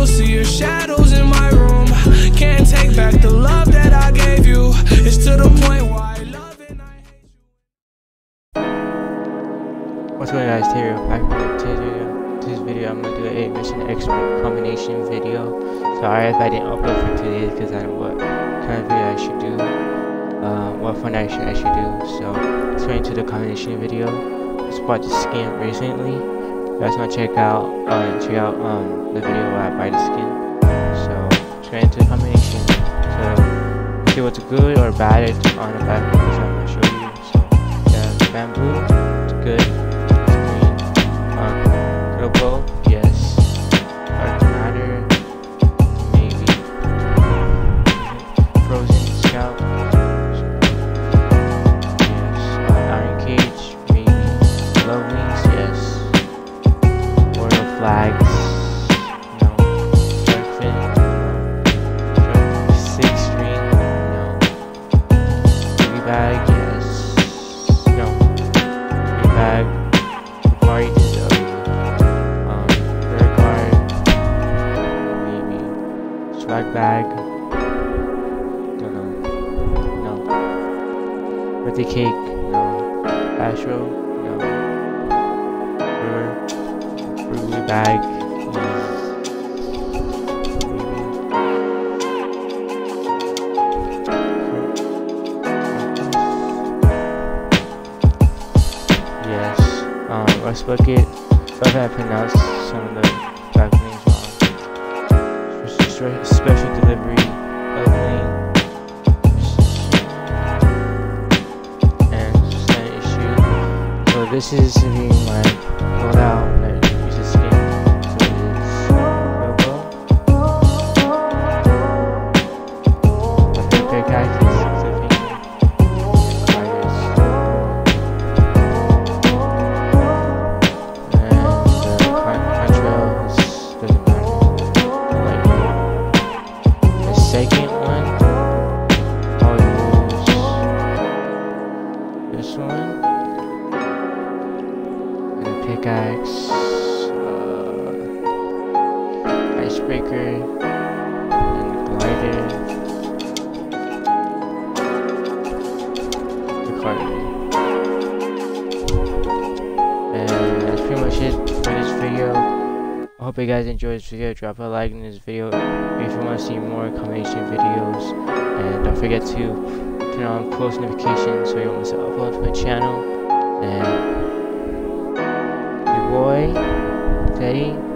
You'll see your shadows in my room. Can't take back the love that I gave you. It's to the point where I love and I hate you. What's going on guys, Teddy back with today's video. I'm gonna do a Munitions Expert combination video. Sorry if I didn't upload for two days because I don't know what kind of video I should do. Uh, what fun I should, I should do. So get into the combination video. I bought the skin recently. You guys wanna check out uh, check out um the video where I skin. So let's into the combination. So see what's good or bad on the back I'm gonna show you. So yeah, bamboo, Flags, no. No. Shark Six String, no. Bag, yes. No. Bag, Party the um, Rare Card, maybe. Swag Bag, don't know. No. Birthday Cake, no. No. Bag, yes. Um, Rust Bucket. Sorry if I pronounced some of the back names wrong. Special delivery of lane. And an issue. So this is the my that pickaxe, uh, icebreaker, and glider. And that's pretty much it for this video. I hope you guys enjoyed this video. Drop a like in this video if you want to see more combination videos. And don't forget to turn on post notifications so you don't miss an upload to my channel. And your boy, Teddy,